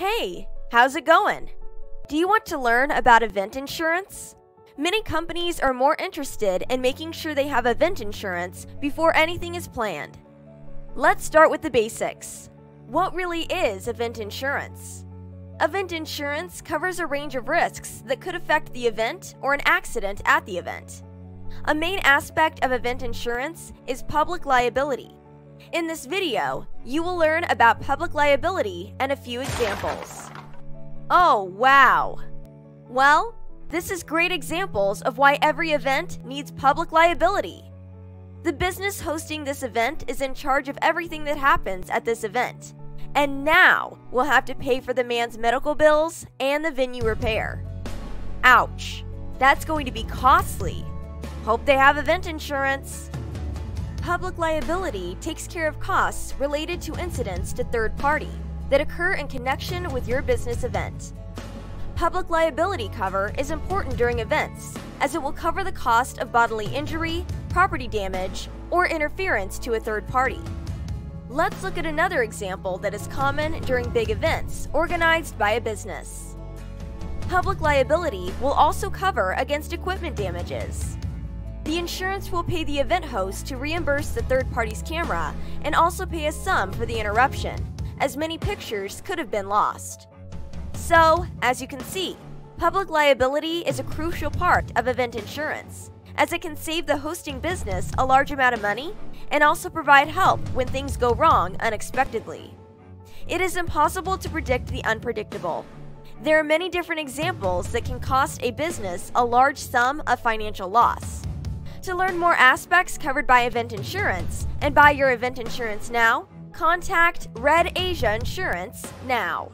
Hey, how's it going? Do you want to learn about event insurance? Many companies are more interested in making sure they have event insurance before anything is planned. Let's start with the basics. What really is event insurance? Event insurance covers a range of risks that could affect the event or an accident at the event. A main aspect of event insurance is public liability. In this video, you will learn about public liability and a few examples. Oh, wow! Well, this is great examples of why every event needs public liability. The business hosting this event is in charge of everything that happens at this event, and now we'll have to pay for the man's medical bills and the venue repair. Ouch! That's going to be costly. Hope they have event insurance. Public liability takes care of costs related to incidents to third party that occur in connection with your business event. Public liability cover is important during events, as it will cover the cost of bodily injury, property damage, or interference to a third party. Let's look at another example that is common during big events organized by a business. Public liability will also cover against equipment damages. The insurance will pay the event host to reimburse the third party's camera and also pay a sum for the interruption, as many pictures could have been lost. So, as you can see, public liability is a crucial part of event insurance, as it can save the hosting business a large amount of money and also provide help when things go wrong unexpectedly. It is impossible to predict the unpredictable. There are many different examples that can cost a business a large sum of financial loss. To learn more aspects covered by event insurance and buy your event insurance now, contact Red Asia Insurance now.